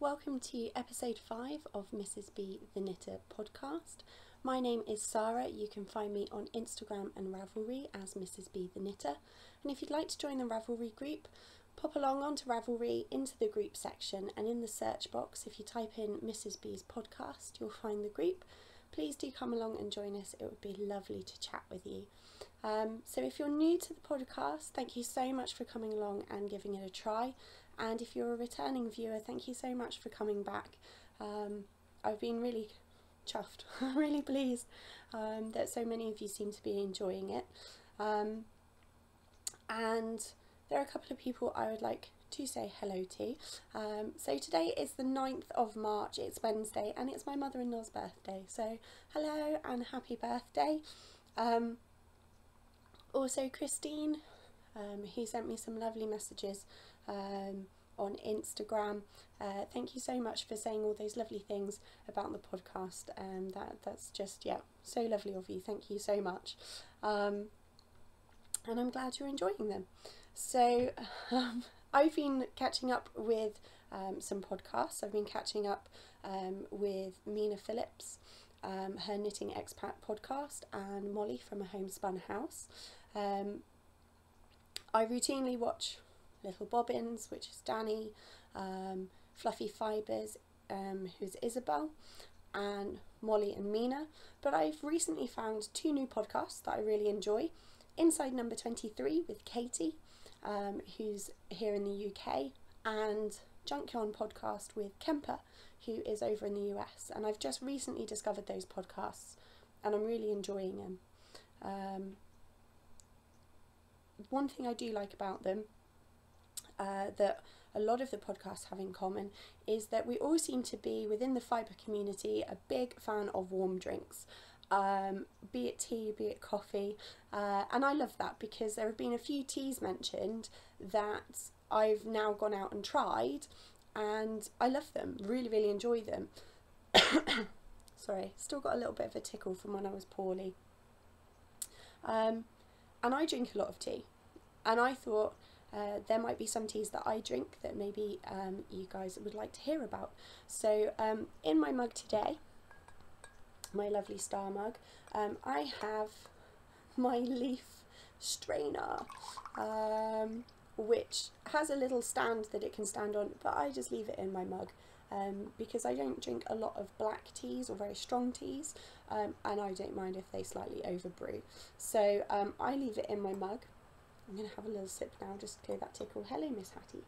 welcome to episode 5 of Mrs. B the Knitter podcast. My name is Sarah. You can find me on Instagram and Ravelry as Mrs. B the Knitter. And if you'd like to join the Ravelry group, pop along onto Ravelry into the group section and in the search box, if you type in Mrs. B's podcast, you'll find the group. Please do come along and join us. It would be lovely to chat with you. Um, so if you're new to the podcast, thank you so much for coming along and giving it a try. And if you're a returning viewer, thank you so much for coming back. Um, I've been really chuffed, really pleased um, that so many of you seem to be enjoying it. Um, and there are a couple of people I would like to say hello to. Um, so today is the 9th of March, it's Wednesday, and it's my mother-in-law's birthday. So hello and happy birthday. Um, also Christine, um, he sent me some lovely messages um, on Instagram. Uh, thank you so much for saying all those lovely things about the podcast. Um, that that's just yeah, so lovely of you. Thank you so much, um, and I'm glad you're enjoying them. So um, I've been catching up with um, some podcasts. I've been catching up um, with Mina Phillips. Um, her Knitting Expat podcast and Molly from a Homespun House. I routinely watch Little Bobbins, which is Danny, um, Fluffy Fibres, um, who's Isabel, and Molly and Mina. But I've recently found two new podcasts that I really enjoy. Inside Number 23 with Katie, um, who's here in the UK, and Junk Yarn podcast with Kemper, who is over in the US. And I've just recently discovered those podcasts and I'm really enjoying them. Um, one thing I do like about them uh, that a lot of the podcasts have in common is that we all seem to be within the fibre community a big fan of warm drinks. Um, be it tea, be it coffee, uh, and I love that because there have been a few teas mentioned that I've now gone out and tried, and I love them, really, really enjoy them. Sorry, still got a little bit of a tickle from when I was poorly. Um, and I drink a lot of tea, and I thought uh, there might be some teas that I drink that maybe um, you guys would like to hear about. So um, in my mug today, my lovely star mug, um, I have my leaf strainer, um, which has a little stand that it can stand on, but I just leave it in my mug. Um, because I don't drink a lot of black teas or very strong teas um, and I don't mind if they slightly overbrew. So I leave it in my mug I'm going to have a little sip now just to clear that tickle. Hello, Miss Hattie.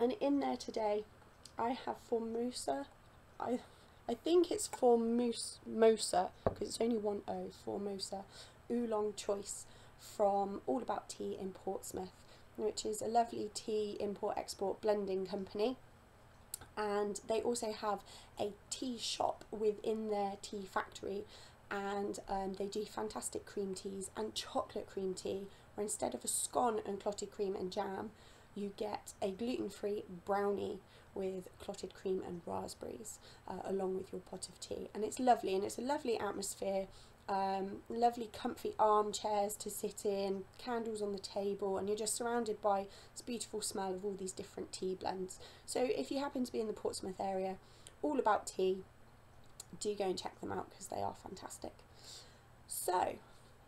And in there today, I have Formosa. I I think it's Formosa because it's only one O. Formosa Oolong Choice from All About Tea in Portsmouth, which is a lovely tea import-export blending company. And they also have a tea shop within their tea factory and um, they do fantastic cream teas and chocolate cream tea where instead of a scone and clotted cream and jam you get a gluten-free brownie with clotted cream and raspberries uh, along with your pot of tea. And it's lovely and it's a lovely atmosphere um, lovely comfy armchairs to sit in candles on the table and you're just surrounded by this beautiful smell of all these different tea blends. So if you happen to be in the Portsmouth area all about tea do go and check them out because they are fantastic. So,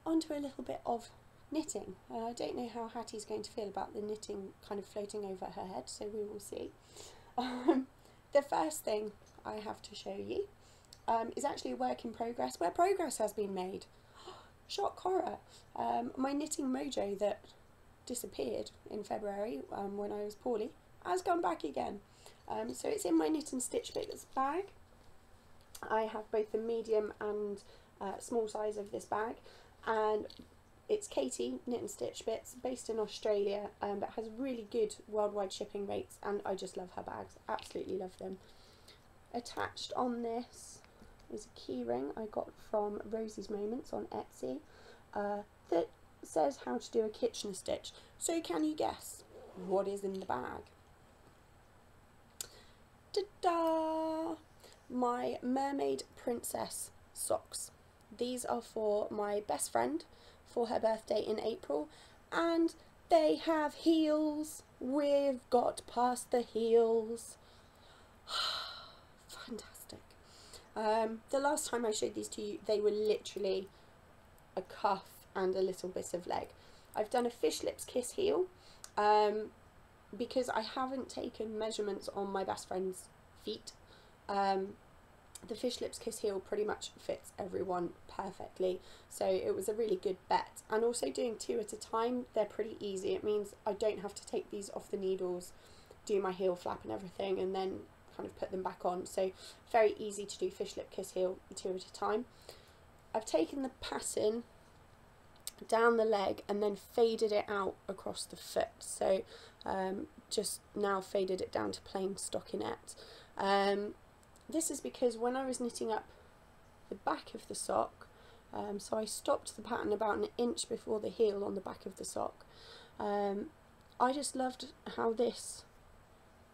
onto a little bit of knitting. Uh, I don't know how Hattie's going to feel about the knitting kind of floating over her head, so we will see. Um, the first thing I have to show you um, is actually a work in progress, where progress has been made. Shock horror. Um, my knitting mojo that disappeared in February um, when I was poorly has come back again. Um, so it's in my knit and stitch bits bag. I have both the medium and uh, small size of this bag and it's Katie Knit and Stitch Bits based in Australia um, but has really good worldwide shipping rates and I just love her bags absolutely love them. Attached on this is a keyring I got from Rosie's Moments on Etsy uh, that says how to do a Kitchener stitch. So can you guess what is in the bag? Ta-da! My Mermaid Princess socks. These are for my best friend for her birthday in April and they have heels. We've got past the heels. Fantastic. Um, the last time I showed these to you, they were literally a cuff and a little bit of leg. I've done a fish lips kiss heel um, because I haven't taken measurements on my best friend's feet. Um, the fish lips kiss heel pretty much fits everyone perfectly. So it was a really good bet. And also doing two at a time they're pretty easy. It means I don't have to take these off the needles do my heel flap and everything and then kind of put them back on. So very easy to do fish lip kiss heel two at a time. I've taken the pattern down the leg and then faded it out across the foot. So um, just now faded it down to plain stockinette. Um, this is because when I was knitting up the back of the sock, um, so I stopped the pattern about an inch before the heel on the back of the sock, um, I just loved how this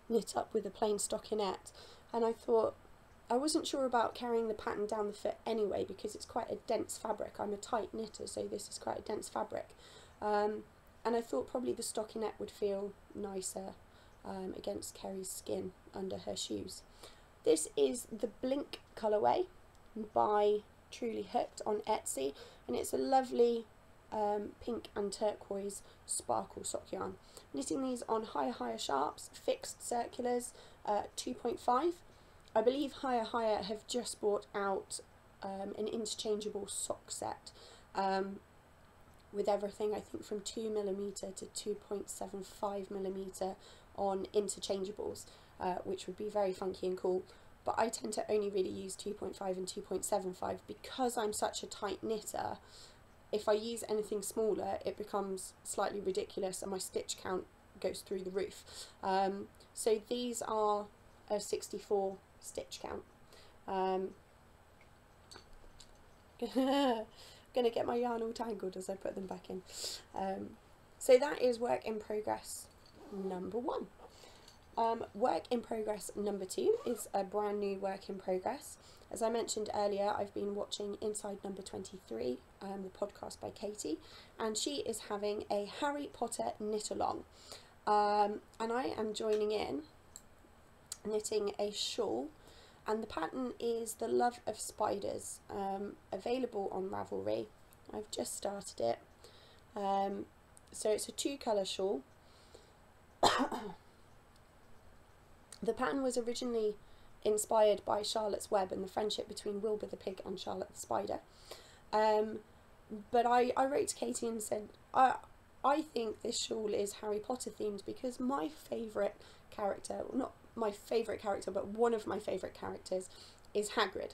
knit up with a plain stockinette and I thought I wasn't sure about carrying the pattern down the foot anyway because it's quite a dense fabric. I'm a tight knitter so this is quite a dense fabric um, and I thought probably the stockinette would feel nicer um, against Kerry's skin under her shoes. This is the Blink colourway by Truly Hooked on Etsy and it's a lovely um, pink and turquoise sparkle sock yarn. Knitting these on HiyaHiya Sharps, fixed circulars, uh, 2.5. I believe HiyaHiya have just brought out um, an interchangeable sock set um, with everything I think from 2mm to 2.75mm on interchangeables uh, which would be very funky and cool. But I tend to only really use 2.5 and 2.75 because I'm such a tight knitter. If I use anything smaller, it becomes slightly ridiculous and my stitch count goes through the roof. Um, so these are a 64 stitch count. Um, gonna get my yarn all tangled as I put them back in. Um, so that is work in progress number one. Um, work in progress number two is a brand new work in progress. As I mentioned earlier, I've been watching Inside Number 23, um, the podcast by Katie, and she is having a Harry Potter knit along. Um, and I am joining in, knitting a shawl, and the pattern is The Love of Spiders, um, available on Ravelry. I've just started it. Um, so it's a two colour shawl. The pattern was originally inspired by Charlotte's Web and the friendship between Wilbur the pig and Charlotte the spider. Um, but I, I wrote to Katie and said, I, I think this shawl is Harry Potter themed because my favourite character, not my favourite character, but one of my favourite characters is Hagrid.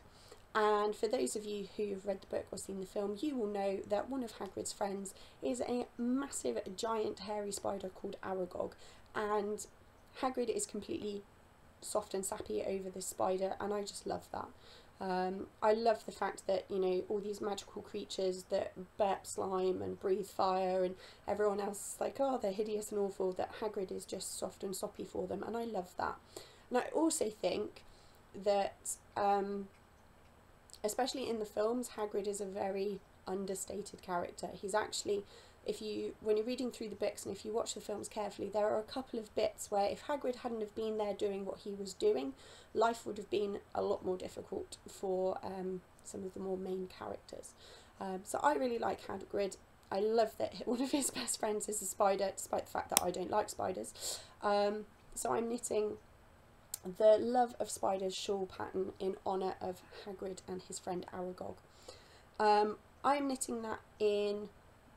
And for those of you who've read the book or seen the film, you will know that one of Hagrid's friends is a massive, giant, hairy spider called Aragog. And Hagrid is completely soft and sappy over this spider and I just love that. Um, I love the fact that, you know, all these magical creatures that burp slime and breathe fire and everyone else is like, oh, they're hideous and awful, that Hagrid is just soft and soppy for them and I love that. And I also think that, um, especially in the films, Hagrid is a very understated character. He's actually if you when you're reading through the books and if you watch the films carefully there are a couple of bits where if Hagrid hadn't have been there doing what he was doing life would have been a lot more difficult for um, some of the more main characters. Um, so I really like Hagrid. I love that one of his best friends is a spider despite the fact that I don't like spiders. Um, so I'm knitting the Love of Spiders shawl pattern in honour of Hagrid and his friend Aragog. Um, I'm knitting that in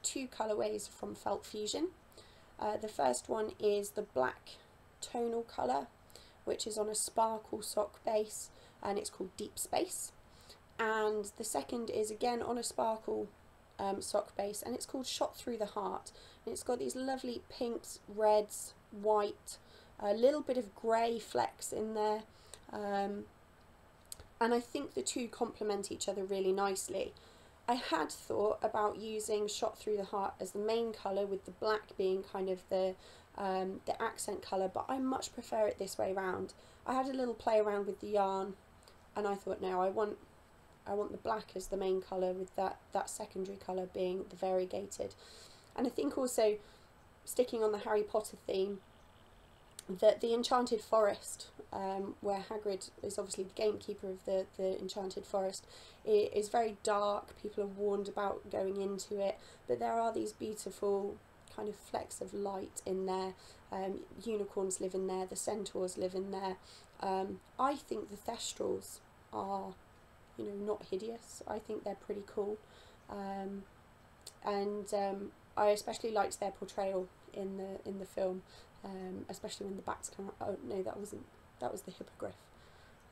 two colorways from Felt Fusion. Uh, the first one is the black tonal colour, which is on a sparkle sock base, and it's called Deep Space. And the second is again on a sparkle um, sock base, and it's called Shot Through the Heart. And it's got these lovely pinks, reds, white, a little bit of grey flecks in there. Um, and I think the two complement each other really nicely. I had thought about using Shot Through the Heart as the main colour with the black being kind of the um, the accent colour but I much prefer it this way round. I had a little play around with the yarn and I thought no I want I want the black as the main colour with that, that secondary colour being the variegated and I think also sticking on the Harry Potter theme, that the Enchanted Forest, um, where Hagrid is obviously the gamekeeper of the, the Enchanted Forest, it is very dark. People are warned about going into it, but there are these beautiful kind of flecks of light in there. Um, unicorns live in there, the centaurs live in there. Um, I think the Thestrals are, you know, not hideous. I think they're pretty cool. Um, and um, I especially liked their portrayal in the in the film, um, especially when the bats come out. Oh no, that wasn't. That was the hippogriff.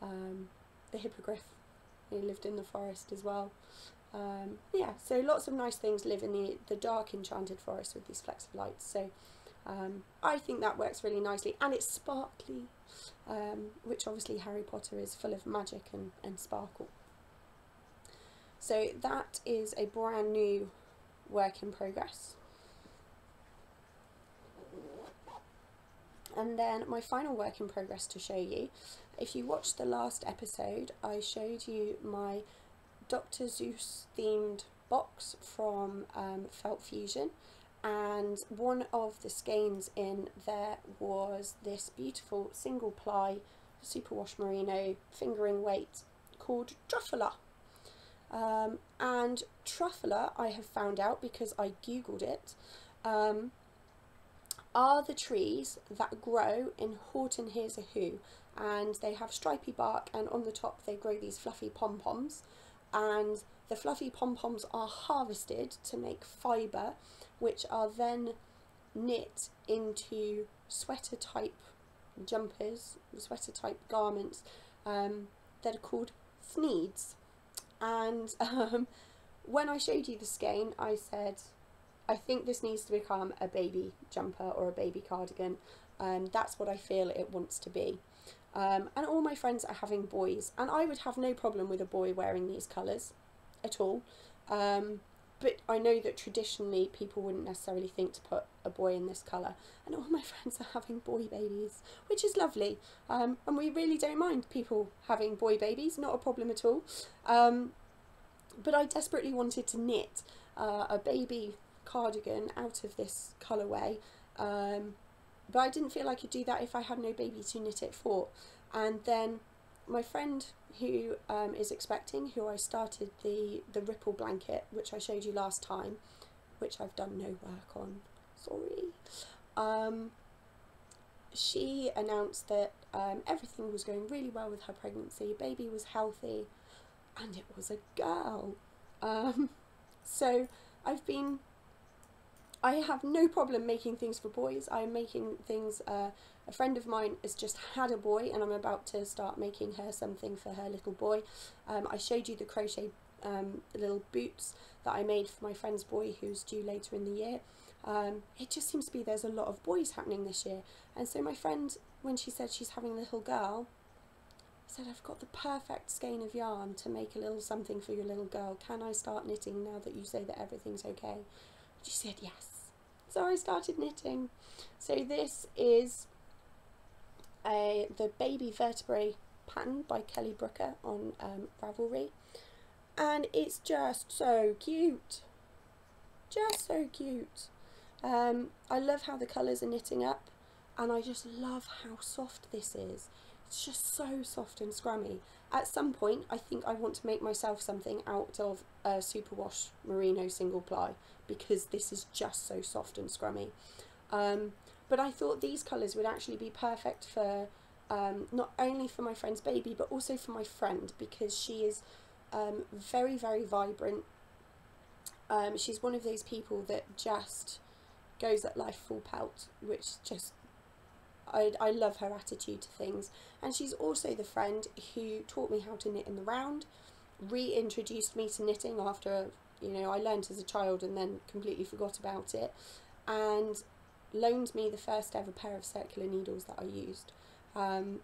Um, the hippogriff. He lived in the forest as well. Um, yeah, so lots of nice things live in the the dark enchanted forest with these flecks of light. So um, I think that works really nicely, and it's sparkly, um, which obviously Harry Potter is full of magic and and sparkle. So that is a brand new work in progress. And then my final work in progress to show you, if you watched the last episode, I showed you my Dr. Seuss themed box from um, Felt Fusion and one of the skeins in there was this beautiful single ply superwash merino fingering weight called Truffula. Um, and Truffula, I have found out because I googled it, um, are the trees that grow in Horton Hears a Who and they have stripy bark and on the top they grow these fluffy pom-poms. And the fluffy pom-poms are harvested to make fibre which are then knit into sweater type jumpers, sweater type garments um, that are called thneeds and um, when I showed you the skein I said I think this needs to become a baby jumper or a baby cardigan. Um, that's what I feel it wants to be. Um, and all my friends are having boys, and I would have no problem with a boy wearing these colours at all. Um, but I know that traditionally people wouldn't necessarily think to put a boy in this colour, and all my friends are having boy babies, which is lovely. Um, and we really don't mind people having boy babies, not a problem at all. Um, but I desperately wanted to knit uh, a baby cardigan out of this colourway um, but I didn't feel I could do that if I had no baby to knit it for. And then my friend who um, is expecting who I started the the ripple blanket which I showed you last time which I've done no work on sorry um, she announced that um, everything was going really well with her pregnancy baby was healthy and it was a girl. Um, so I've been I have no problem making things for boys. I'm making things, uh, a friend of mine has just had a boy and I'm about to start making her something for her little boy. Um, I showed you the crochet um, little boots that I made for my friend's boy who's due later in the year. Um, it just seems to be there's a lot of boys happening this year. And so my friend, when she said she's having a little girl, said, I've got the perfect skein of yarn to make a little something for your little girl. Can I start knitting now that you say that everything's okay? She said, yes so I started knitting. So this is a the baby vertebrae pattern by Kelly Brooker on um, Ravelry. And it's just so cute. Just so cute. Um, I love how the colours are knitting up and I just love how soft this is. It's just so soft and scrummy. At some point I think I want to make myself something out of a superwash merino single ply because this is just so soft and scrummy. Um, but I thought these colours would actually be perfect for um, not only for my friend's baby but also for my friend because she is um, very very vibrant. Um, she's one of those people that just goes at life full pelt which just I, I love her attitude to things and she's also the friend who taught me how to knit in the round reintroduced me to knitting after you know I learned as a child and then completely forgot about it and loaned me the first ever pair of circular needles that I used. Um,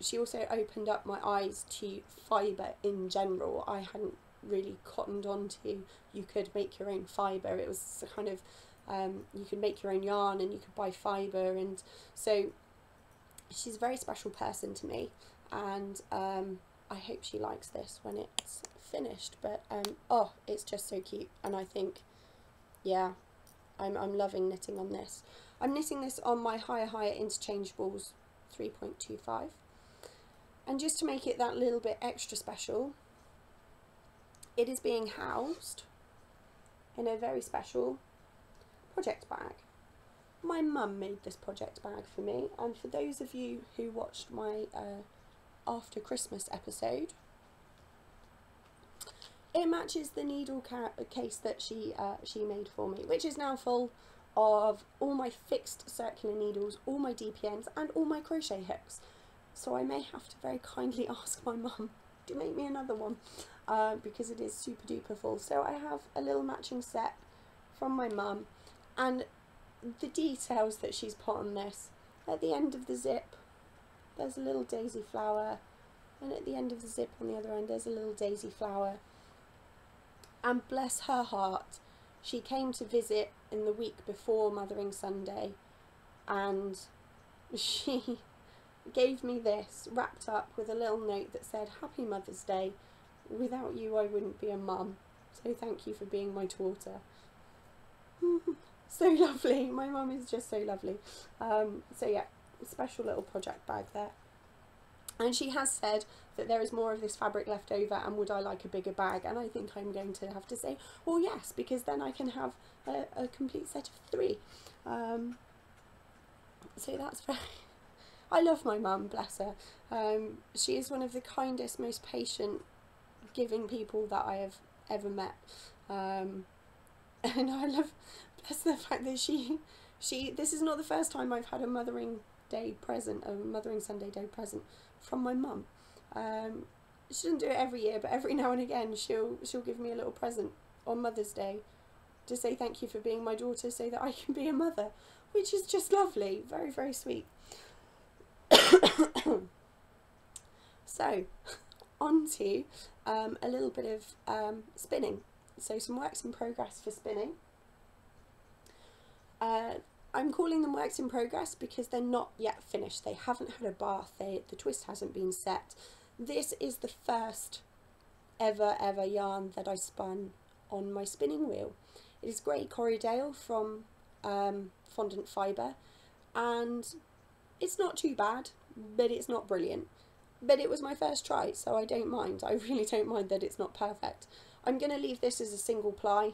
she also opened up my eyes to fibre in general. I hadn't really cottoned on to you could make your own fibre. It was kind of um, you could make your own yarn and you could buy fibre and so she's a very special person to me and um, I hope she likes this when it's finished but um, oh it's just so cute and I think yeah I'm, I'm loving knitting on this. I'm knitting this on my HiyaHiya Interchangeables 3.25. And just to make it that little bit extra special, it is being housed in a very special project bag. My mum made this project bag for me, and for those of you who watched my uh, after Christmas episode, it matches the needle case that she uh, she made for me, which is now full of all my fixed circular needles, all my DPNs, and all my crochet hooks. So I may have to very kindly ask my mum to make me another one uh, because it is super duper full. So I have a little matching set from my mum and the details that she's put on this. At the end of the zip there's a little daisy flower and at the end of the zip on the other end there's a little daisy flower and bless her heart she came to visit in the week before Mothering Sunday. And she gave me this wrapped up with a little note that said Happy Mother's Day. Without you I wouldn't be a mum. So thank you for being my daughter. So lovely. My mum is just so lovely. Um, so yeah special little project bag there. And she has said that there is more of this fabric left over and would I like a bigger bag? And I think I'm going to have to say well yes because then I can have a, a complete set of three. Um, so that's very I love my mum bless her. Um, she is one of the kindest most patient giving people that I have ever met. Um, and I love bless the fact that she she this is not the first time I've had a mothering day present a mothering Sunday day present from my mum. Um, she doesn't do it every year, but every now and again she'll she'll give me a little present on Mother's Day to say thank you for being my daughter so that I can be a mother, which is just lovely, very, very sweet. so, on to um, a little bit of um, spinning. So some works in progress for spinning. Uh, I'm calling them works in progress because they're not yet finished. They haven't had a bath. They, the twist hasn't been set. This is the first ever, ever yarn that I spun on my spinning wheel. It is Grey Corriedale from um, Fondant Fibre and it's not too bad, but it's not brilliant. But it was my first try, so I don't mind. I really don't mind that it's not perfect. I'm going to leave this as a single ply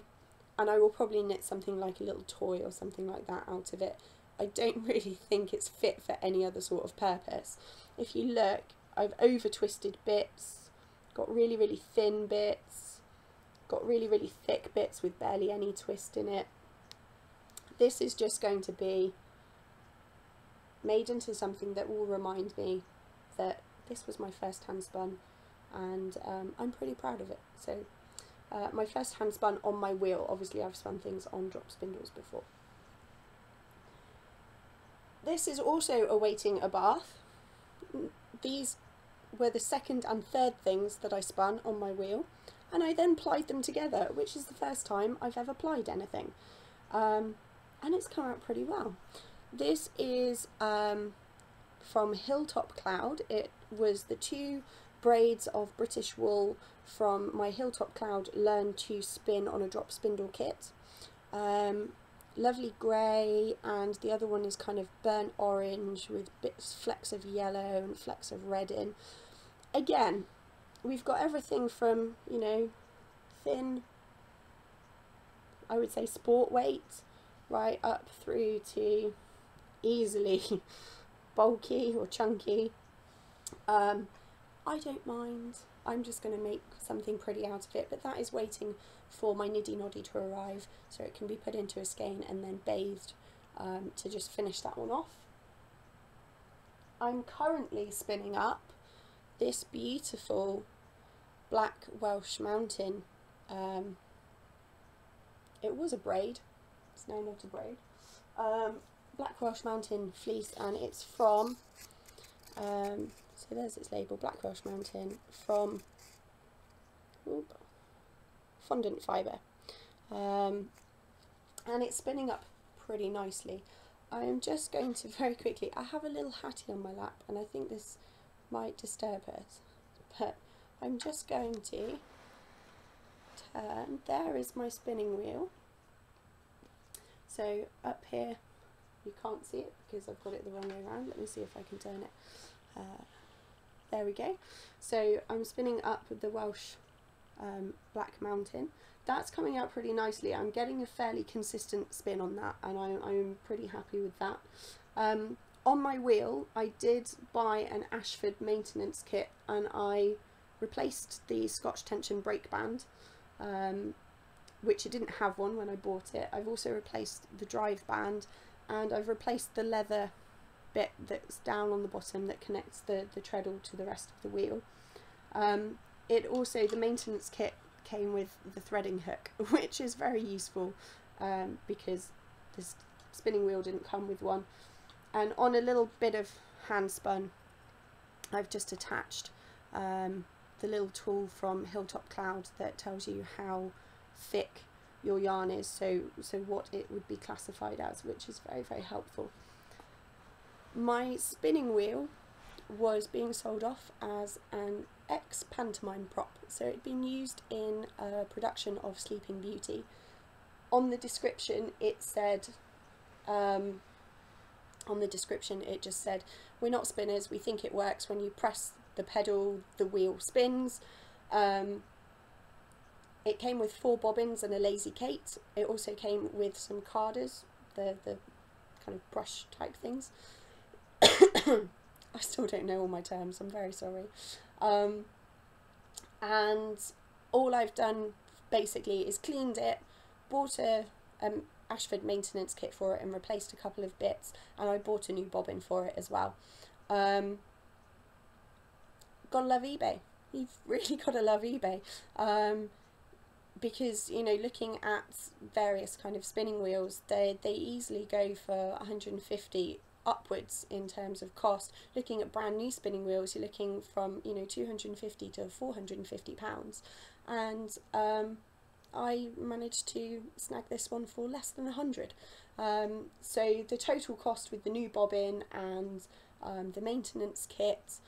and I will probably knit something like a little toy or something like that out of it. I don't really think it's fit for any other sort of purpose. If you look, I've over twisted bits, got really, really thin bits, got really, really thick bits with barely any twist in it. This is just going to be made into something that will remind me that this was my first hand spun and um, I'm pretty proud of it. So uh, my first hand spun on my wheel. Obviously I've spun things on drop spindles before. This is also awaiting a bath. These were the second and third things that I spun on my wheel and I then plied them together which is the first time I've ever plied anything um, and it's come out pretty well. This is um, from Hilltop Cloud. It was the two braids of British wool from my Hilltop Cloud Learn to Spin on a Drop Spindle kit. Um, lovely grey and the other one is kind of burnt orange with bits flecks of yellow and flecks of red in. Again, we've got everything from, you know, thin, I would say sport weight, right up through to easily bulky or chunky. Um, I don't mind. I'm just going to make something pretty out of it, but that is waiting for my Niddy Noddy to arrive so it can be put into a skein and then bathed um, to just finish that one off. I'm currently spinning up this beautiful black Welsh mountain. Um, it was a braid, it's now not a braid. Um, black Welsh mountain fleece and it's from um, so there's its label, Black Welsh Mountain, from Fondant Fibre. Um, and it's spinning up pretty nicely. I am just going to very quickly, I have a little hattie on my lap and I think this might disturb her, but I'm just going to turn, there is my spinning wheel. So up here, you can't see it because I've got it the wrong way around. Let me see if I can turn it. Uh, there we go. So I'm spinning up the Welsh um, Black Mountain. That's coming out pretty nicely. I'm getting a fairly consistent spin on that and I, I'm pretty happy with that. Um, on my wheel I did buy an Ashford maintenance kit and I replaced the Scotch tension brake band um, which it didn't have one when I bought it. I've also replaced the drive band and I've replaced the leather bit that's down on the bottom that connects the, the treadle to the rest of the wheel. Um, it also, the maintenance kit came with the threading hook, which is very useful um, because this spinning wheel didn't come with one. And on a little bit of hand spun, I've just attached um, the little tool from Hilltop Cloud that tells you how thick your yarn is, so, so what it would be classified as, which is very, very helpful. My spinning wheel was being sold off as an ex pantomime prop, so it had been used in a production of Sleeping Beauty. On the description, it said, um, on the description, it just said, We're not spinners, we think it works when you press the pedal, the wheel spins. Um, it came with four bobbins and a lazy Kate. It also came with some carders, the, the kind of brush type things. I still don't know all my terms, I'm very sorry. Um, and all I've done basically is cleaned it, bought a um, Ashford maintenance kit for it and replaced a couple of bits and I bought a new bobbin for it as well. Um, gotta love eBay. You've really got to love eBay. Um, because, you know, looking at various kind of spinning wheels, they, they easily go for 150 upwards in terms of cost. Looking at brand new spinning wheels, you're looking from you know 250 to 450 pounds, and um, I managed to snag this one for less than a hundred. Um, so the total cost with the new bobbin and um, the maintenance kit.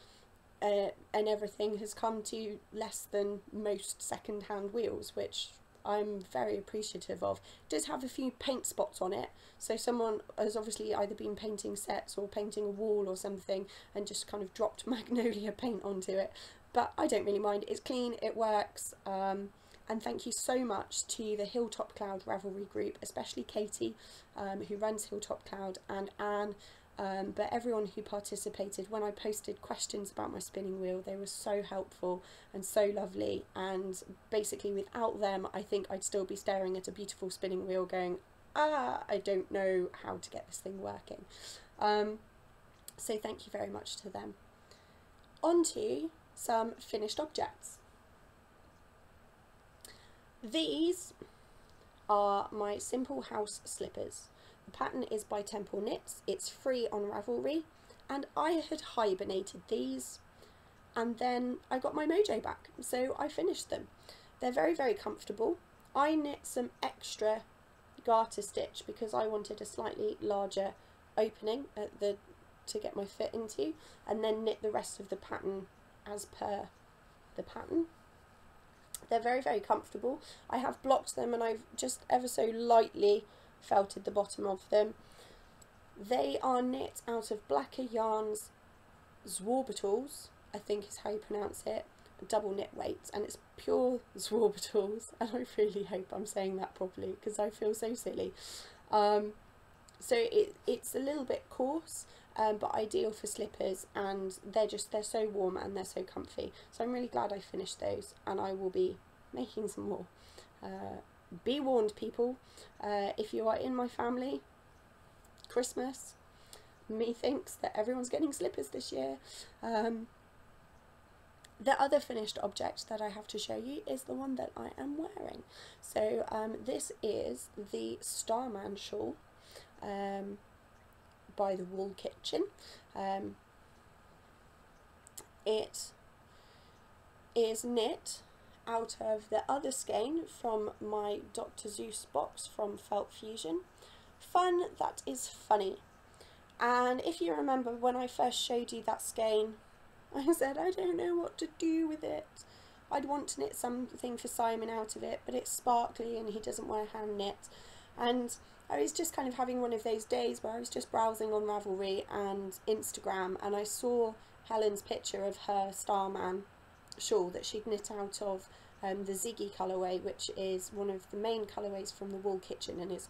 Uh, and everything has come to less than most second-hand wheels, which I'm very appreciative of. It does have a few paint spots on it, so someone has obviously either been painting sets or painting a wall or something and just kind of dropped magnolia paint onto it. But I don't really mind, it's clean, it works, um, and thank you so much to the Hilltop Cloud Ravelry group, especially Katie, um, who runs Hilltop Cloud, and Anne, um, but everyone who participated when I posted questions about my spinning wheel they were so helpful and so lovely. And basically without them I think I'd still be staring at a beautiful spinning wheel going ah I don't know how to get this thing working. Um, so thank you very much to them. On to some finished objects. These are my simple house slippers pattern is by Temple Knits, it's free on Ravelry, and I had hibernated these and then I got my mojo back, so I finished them. They're very, very comfortable. I knit some extra garter stitch because I wanted a slightly larger opening at the to get my foot into and then knit the rest of the pattern as per the pattern. They're very, very comfortable. I have blocked them and I've just ever so lightly felted the bottom of them. They are knit out of Blacker Yarns Zwarbatals, I think is how you pronounce it, double knit weights, and it's pure Zwarbatals, and I really hope I'm saying that properly because I feel so silly. Um, so it, it's a little bit coarse, um, but ideal for slippers, and they're just, they're so warm and they're so comfy. So I'm really glad I finished those, and I will be making some more. Uh, be warned, people. Uh, if you are in my family, Christmas, methinks that everyone's getting slippers this year. Um, the other finished object that I have to show you is the one that I am wearing. So um, this is the Starman shawl um, by the Wool Kitchen. Um, it is knit out of the other skein from my Dr. Seuss box from Felt Fusion. Fun that is funny. And if you remember when I first showed you that skein, I said I don't know what to do with it. I'd want to knit something for Simon out of it, but it's sparkly and he doesn't wear hand knit. And I was just kind of having one of those days where I was just browsing on Ravelry and Instagram and I saw Helen's picture of her Starman shawl that she'd knit out of um, the Ziggy colourway, which is one of the main colourways from the Wool Kitchen and is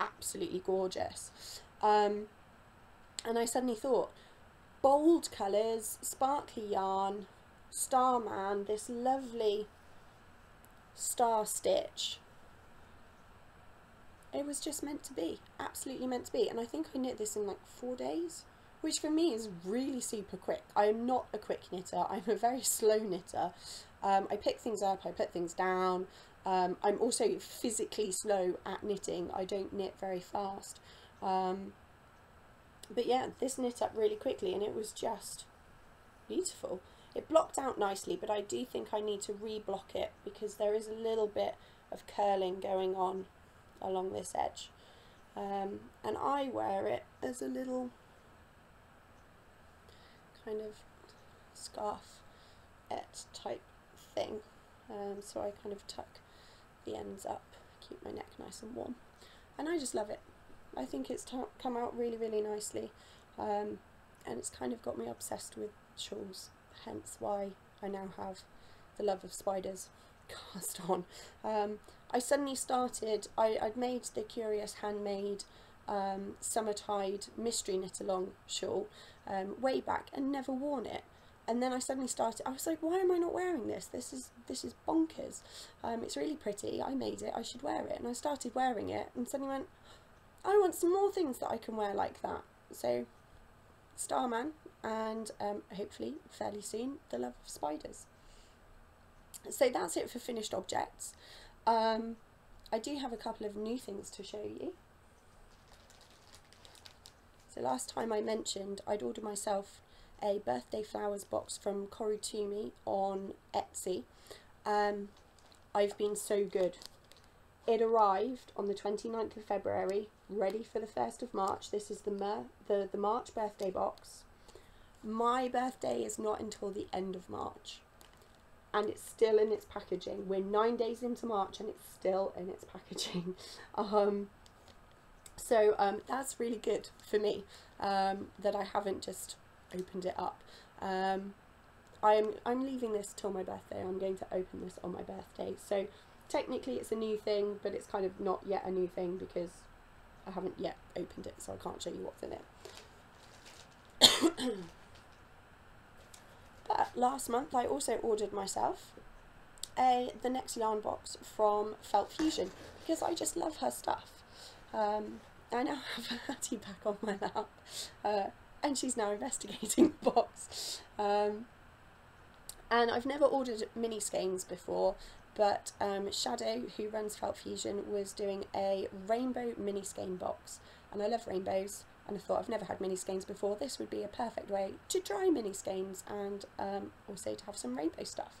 absolutely gorgeous. Um, and I suddenly thought, bold colours, sparkly yarn, Starman, this lovely star stitch. It was just meant to be, absolutely meant to be. And I think I knit this in like four days, which for me is really super quick. I am not a quick knitter, I'm a very slow knitter. Um, I pick things up, I put things down. Um, I'm also physically slow at knitting, I don't knit very fast. Um, but yeah, this knit up really quickly and it was just beautiful. It blocked out nicely, but I do think I need to reblock it because there is a little bit of curling going on along this edge. Um, and I wear it as a little kind of scarf et type thing. Um, so I kind of tuck the ends up, keep my neck nice and warm. And I just love it. I think it's come out really, really nicely. Um, and it's kind of got me obsessed with shawls, hence why I now have the love of spiders cast on. Um, I suddenly started, I, I'd made the Curious Handmade um, Summertide Mystery Knit Along shawl um, way back and never worn it. And then I suddenly started, I was like, why am I not wearing this? This is this is bonkers. Um, it's really pretty, I made it, I should wear it. And I started wearing it and suddenly went, I want some more things that I can wear like that. So, Starman, and um, hopefully fairly soon, the love of spiders. So that's it for finished objects. Um, I do have a couple of new things to show you. So last time I mentioned I'd ordered myself a birthday flowers box from Korutumi on Etsy. Um, I've been so good. It arrived on the 29th of February, ready for the 1st of March. This is the, the, the March birthday box. My birthday is not until the end of March and it's still in its packaging. We're nine days into March and it's still in its packaging. um, so um, that's really good for me um, that I haven't just opened it up. Um, I'm, I'm leaving this till my birthday. I'm going to open this on my birthday. So technically it's a new thing, but it's kind of not yet a new thing because I haven't yet opened it, so I can't show you what's in it. But last month I also ordered myself a the next yarn box from Felt Fusion because I just love her stuff. Um, I now have a Hattie back on my lap uh, and she's now investigating the box. Um, and I've never ordered mini skeins before but um, Shadow who runs Felt Fusion was doing a rainbow mini skein box and I love rainbows and I thought I've never had mini skeins before, this would be a perfect way to try mini skeins and um, also to have some rainbow stuff.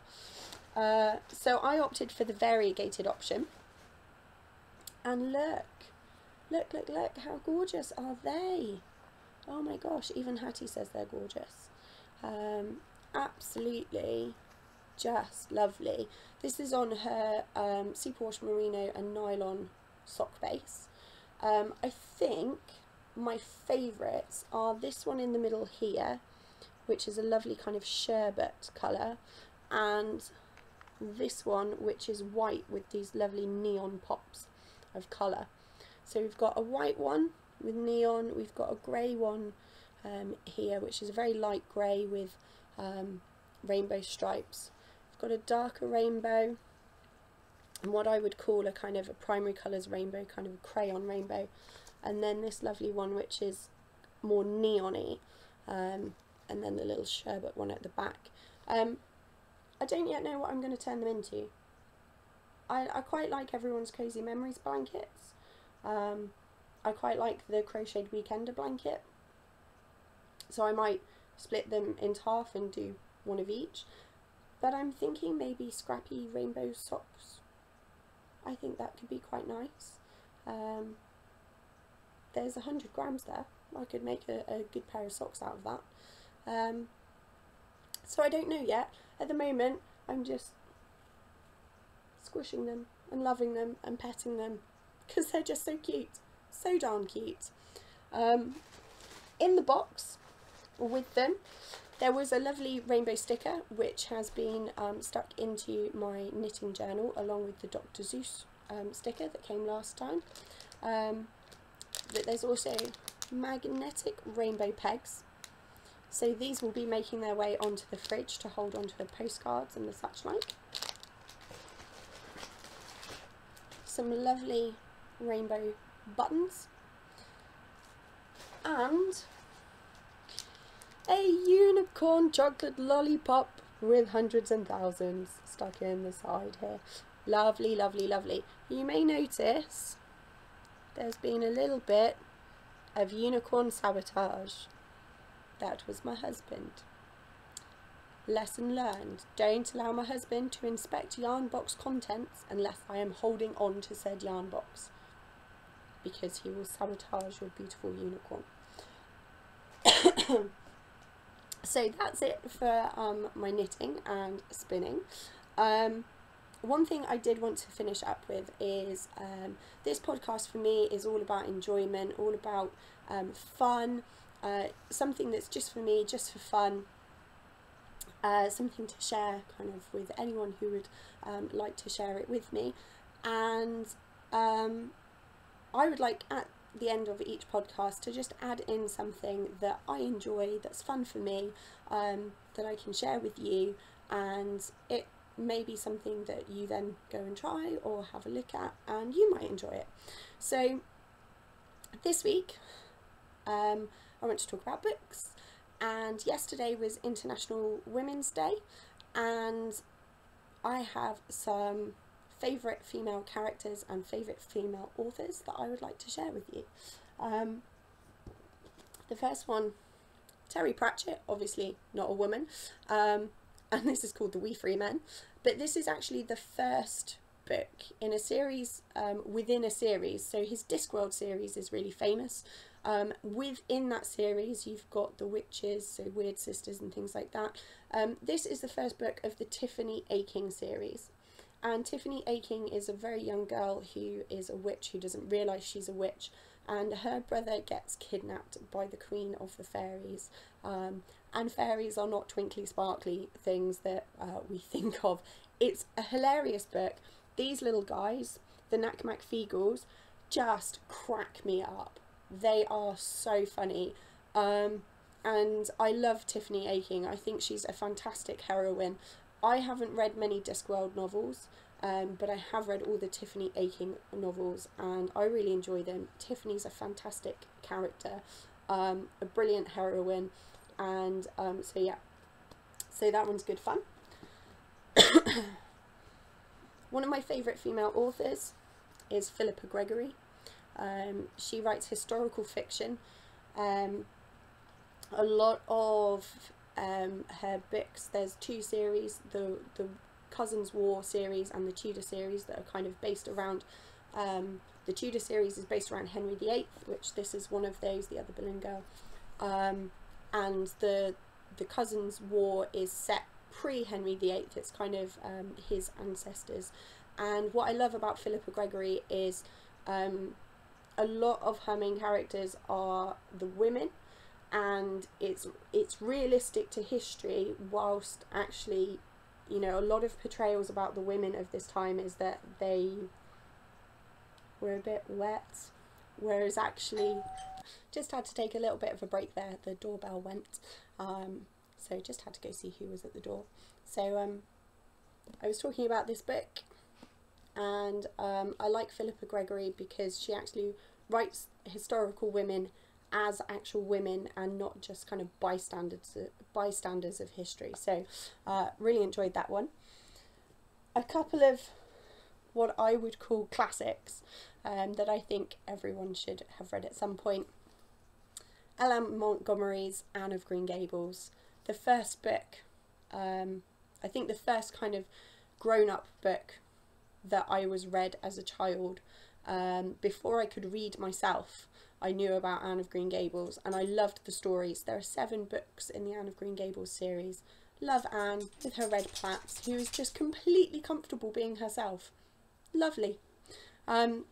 Uh, so I opted for the variegated option and look, look, look, look, how gorgeous are they? Oh my gosh, even Hattie says they're gorgeous. Um, absolutely just lovely. This is on her um, superwash merino and nylon sock base. Um, I think my favourites are this one in the middle here, which is a lovely kind of sherbet colour, and this one, which is white with these lovely neon pops of colour. So we've got a white one with neon, we've got a grey one um, here, which is a very light grey with um, rainbow stripes. We've got a darker rainbow, and what I would call a kind of a primary colours rainbow, kind of a crayon rainbow and then this lovely one which is more neony um, and then the little sherbet one at the back. Um, I don't yet know what I'm going to turn them into. I, I quite like everyone's Cozy Memories blankets. Um, I quite like the Crocheted Weekender blanket. So I might split them into half and do one of each. But I'm thinking maybe scrappy rainbow socks. I think that could be quite nice. Um, there's 100 grams there. I could make a, a good pair of socks out of that. Um, so I don't know yet. At the moment, I'm just squishing them and loving them and petting them because they're just so cute. So darn cute. Um, in the box with them there was a lovely rainbow sticker which has been um, stuck into my knitting journal along with the Dr. Seuss um, sticker that came last time. Um, but there's also magnetic rainbow pegs. So these will be making their way onto the fridge to hold onto the postcards and the such like. Some lovely rainbow buttons. And a unicorn chocolate lollipop with hundreds and thousands stuck in the side here. Lovely, lovely, lovely. You may notice there's been a little bit of unicorn sabotage. That was my husband. Lesson learned. Don't allow my husband to inspect yarn box contents unless I am holding on to said yarn box. Because he will sabotage your beautiful unicorn. so that's it for um, my knitting and spinning. Um, one thing I did want to finish up with is um, this podcast for me is all about enjoyment, all about um, fun, uh, something that's just for me, just for fun, uh, something to share kind of with anyone who would um, like to share it with me. And um, I would like at the end of each podcast to just add in something that I enjoy, that's fun for me, um, that I can share with you, and it may be something that you then go and try or have a look at, and you might enjoy it. So, this week, um, I want to talk about books, and yesterday was International Women's Day, and I have some favourite female characters and favourite female authors that I would like to share with you. Um, the first one, Terry Pratchett, obviously not a woman, um, and this is called The Wee Free Men, but this is actually the first book in a series um, within a series. So his Discworld series is really famous. Um, within that series, you've got the witches, so Weird Sisters and things like that. Um, this is the first book of the Tiffany Aching series. And Tiffany Aching is a very young girl who is a witch who doesn't realise she's a witch. And her brother gets kidnapped by the Queen of the Fairies. Um, and fairies are not twinkly, sparkly things that uh, we think of. It's a hilarious book. These little guys, the Nac Mac Feegles, just crack me up. They are so funny. Um, and I love Tiffany Aching. I think she's a fantastic heroine. I haven't read many Discworld novels, um, but I have read all the Tiffany Aching novels and I really enjoy them. Tiffany's a fantastic character, um, a brilliant heroine, and um, so yeah, so that one's good fun. One of my favourite female authors is Philippa Gregory. Um, she writes historical fiction. Um, a lot of um, her books. There's two series, the the Cousins War series and the Tudor series that are kind of based around. Um, the Tudor series is based around Henry VIII, which this is one of those, the other Boleyn girl, um, and the the Cousins War is set pre Henry VIII. It's kind of um, his ancestors, and what I love about Philippa Gregory is um, a lot of her main characters are the women and it's it's realistic to history whilst actually you know a lot of portrayals about the women of this time is that they were a bit wet whereas actually just had to take a little bit of a break there. The doorbell went um, so just had to go see who was at the door. So um, I was talking about this book and um, I like Philippa Gregory because she actually writes historical women as actual women and not just kind of bystanders bystanders of history. So uh, really enjoyed that one. A couple of what I would call classics um, that I think everyone should have read at some point. L.M. Montgomery's Anne of Green Gables, the first book, um, I think the first kind of grown up book that I was read as a child um, before I could read myself. I knew about Anne of Green Gables and I loved the stories. There are seven books in the Anne of Green Gables series. Love Anne with her red plaits, who is just completely comfortable being herself. Lovely. Um,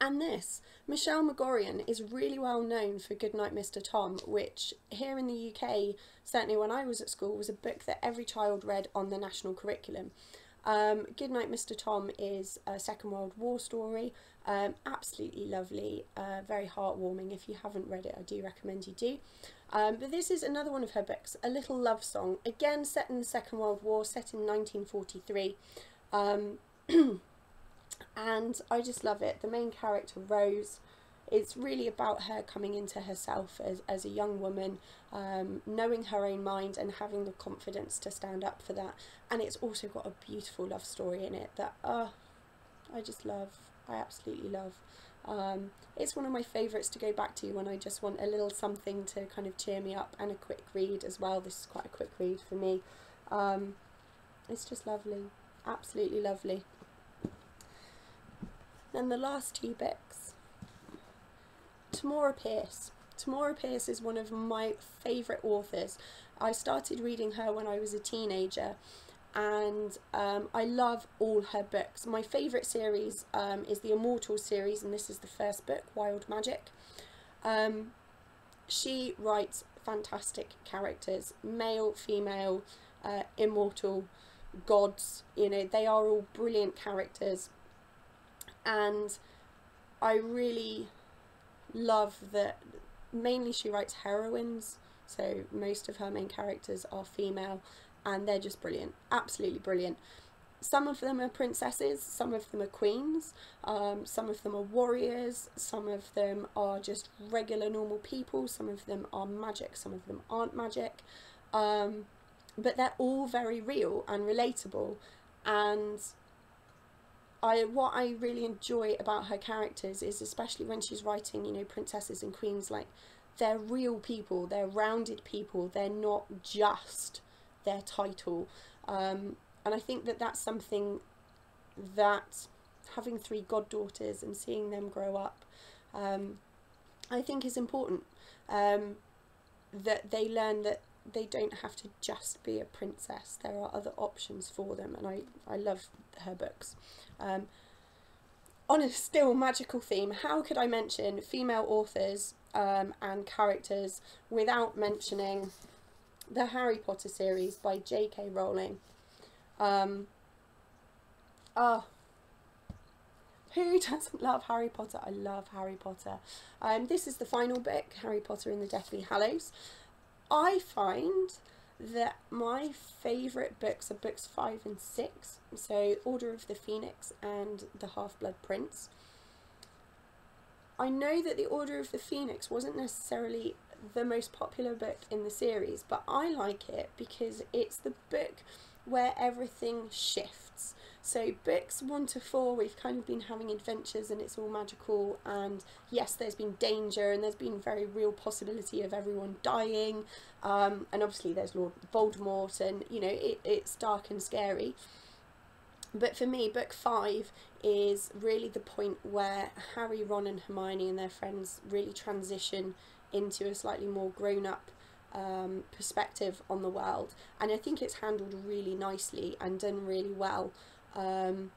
and this. Michelle Magorian is really well known for Goodnight Mr. Tom, which here in the UK, certainly when I was at school, was a book that every child read on the national curriculum. Um, Goodnight Mr. Tom is a Second World War story, um, absolutely lovely, uh, very heartwarming. If you haven't read it, I do recommend you do. Um, but this is another one of her books, A Little Love Song, again set in the Second World War, set in 1943. Um, and I just love it. The main character, Rose, it's really about her coming into herself as, as a young woman, um, knowing her own mind and having the confidence to stand up for that. And it's also got a beautiful love story in it that uh, I just love. I absolutely love. Um, it's one of my favourites to go back to when I just want a little something to kind of cheer me up and a quick read as well. This is quite a quick read for me. Um, it's just lovely, absolutely lovely. Then the last two books. Tamora Pierce. Tamora Pierce is one of my favourite authors. I started reading her when I was a teenager and um, I love all her books. My favourite series um, is the Immortal series and this is the first book, Wild Magic. Um, she writes fantastic characters, male, female, uh, immortal, gods, you know, they are all brilliant characters and I really love that mainly she writes heroines so most of her main characters are female and they're just brilliant absolutely brilliant. Some of them are princesses some of them are queens um, some of them are warriors some of them are just regular normal people some of them are magic some of them aren't magic. Um, but they're all very real and relatable and I what I really enjoy about her characters is especially when she's writing, you know, princesses and queens, like they're real people, they're rounded people, they're not just their title. Um, and I think that that's something that having three goddaughters and seeing them grow up, um, I think is important. Um, that they learn that they don't have to just be a princess. There are other options for them, and I, I love her books. Um, on a still magical theme, how could I mention female authors um, and characters without mentioning the Harry Potter series by J.K. Rowling? Um, oh, who doesn't love Harry Potter? I love Harry Potter. Um, this is the final book, Harry Potter and the Deathly Hallows. I find that my favourite books are books five and six, so Order of the Phoenix and The Half Blood Prince. I know that the Order of the Phoenix wasn't necessarily the most popular book in the series, but I like it because it's the book where everything shifts. So books one to four, we've kind of been having adventures and it's all magical. And yes, there's been danger and there's been very real possibility of everyone dying. Um, and obviously there's Lord Voldemort and, you know, it, it's dark and scary. But for me, book five is really the point where Harry, Ron and Hermione and their friends really transition into a slightly more grown-up um, perspective on the world. And I think it's handled really nicely and done really well. Um,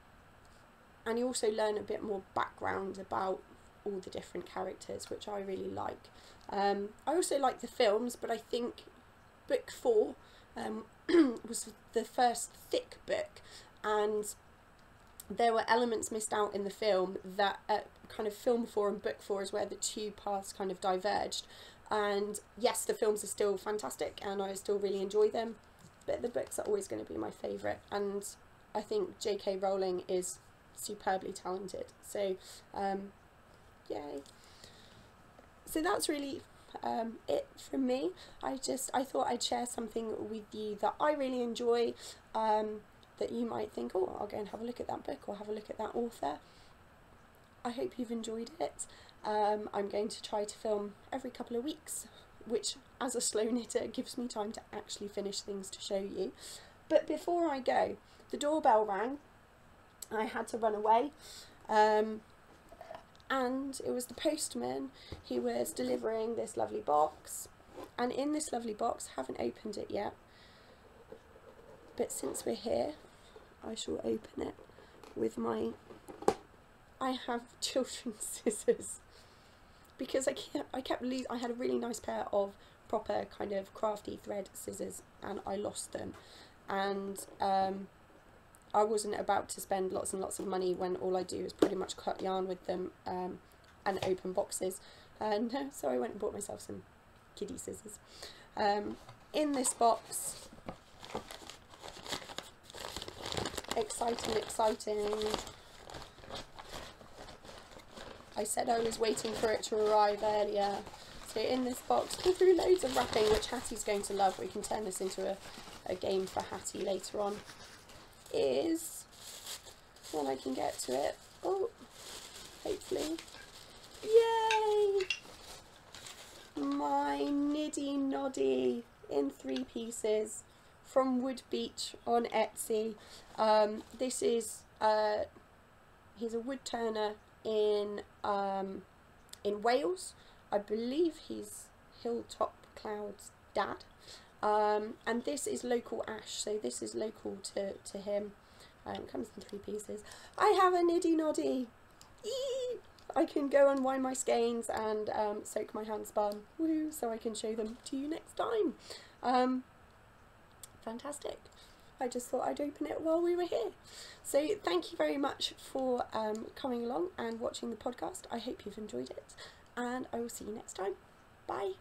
and you also learn a bit more background about all the different characters, which I really like. Um, I also like the films, but I think book four um, was the first thick book, and there were elements missed out in the film that uh, kind of film four and book four is where the two paths kind of diverged. And yes, the films are still fantastic, and I still really enjoy them, but the books are always going to be my favourite. And I think J.K. Rowling is superbly talented. So, um, yay. So that's really um, it from me. I just I thought I'd share something with you that I really enjoy. Um, that you might think, oh, I'll go and have a look at that book or have a look at that author. I hope you've enjoyed it. Um, I'm going to try to film every couple of weeks, which as a slow knitter gives me time to actually finish things to show you. But before I go, the doorbell rang. I had to run away. Um, and it was the postman. He was delivering this lovely box. And in this lovely box, haven't opened it yet. But since we're here, I shall open it with my I have children's scissors because I kept I kept lo- I had a really nice pair of proper kind of crafty thread scissors and I lost them and um, I wasn't about to spend lots and lots of money when all I do is pretty much cut yarn with them um, and open boxes. And so I went and bought myself some kiddie scissors. Um, in this box exciting exciting. I said I was waiting for it to arrive earlier. So in this box, through loads of wrapping, which Hattie's going to love, we can turn this into a, a game for Hattie later on, is, when I can get to it, oh, hopefully, yay! My Niddy Noddy in three pieces from Wood Beach on Etsy. Um, this is, uh, he's a wood turner in um, in Wales. I believe he's Hilltop Cloud's dad. Um, and this is local ash, so this is local to, to him. Um, comes in three pieces. I have a niddy noddy. Eee! I can go and wind my skeins and um, soak my hand spun. Woo! So I can show them to you next time. Um, fantastic. I just thought I'd open it while we were here. So thank you very much for um, coming along and watching the podcast. I hope you've enjoyed it and I will see you next time. Bye.